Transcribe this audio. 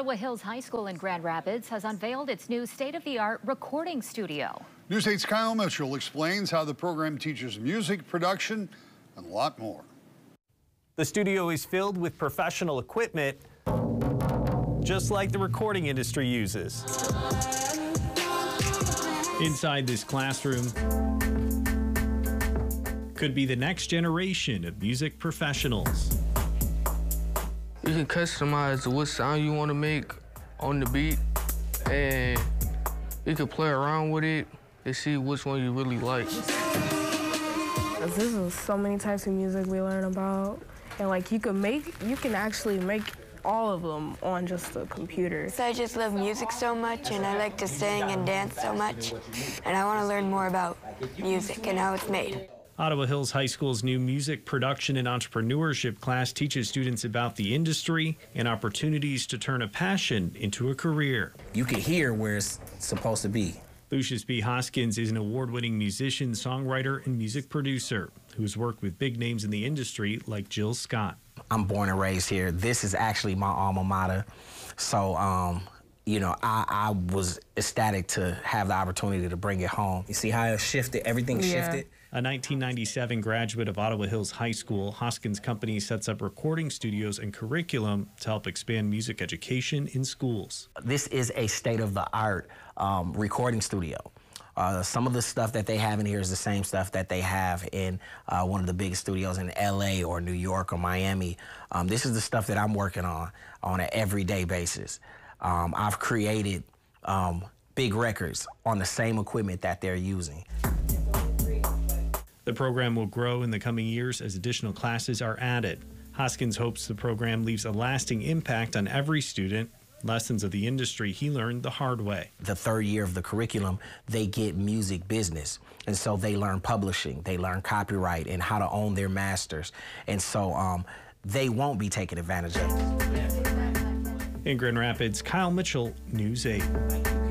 Ottawa Hills High School in Grand Rapids has unveiled its new state-of-the-art recording studio. News 8's Kyle Mitchell explains how the program teaches music production and a lot more. The studio is filled with professional equipment, just like the recording industry uses. Inside this classroom could be the next generation of music professionals. You can customize what sound you want to make on the beat, and you can play around with it and see which one you really like. This is so many types of music we learn about, and like you can make, you can actually make all of them on just the computer. So I just love music so much, and I like to sing and dance so much, and I want to learn more about music and how it's made. Ottawa Hills High School's new music production and entrepreneurship class teaches students about the industry and opportunities to turn a passion into a career. You can hear where it's supposed to be. Lucius B. Hoskins is an award winning musician, songwriter, and music producer who has worked with big names in the industry like Jill Scott. I'm born and raised here. This is actually my alma mater. So, um, you know, I, I, was ecstatic to have the opportunity to bring it home. You see how it shifted, everything yeah. shifted. A 1997 graduate of Ottawa Hills High School, Hoskins Company sets up recording studios and curriculum to help expand music education in schools. This is a state of the art um, recording studio. Uh, some of the stuff that they have in here is the same stuff that they have in uh, one of the biggest studios in LA or New York or Miami. Um, this is the stuff that I'm working on on an everyday basis. Um, I've created um, big records on the same equipment that they're using. The program will grow in the coming years as additional classes are added. Hoskins hopes the program leaves a lasting impact on every student. Lessons of the industry he learned the hard way. The third year of the curriculum, they get music business. And so they learn publishing, they learn copyright, and how to own their masters. And so um, they won't be taken advantage of. In Grand Rapids, Kyle Mitchell, News 8.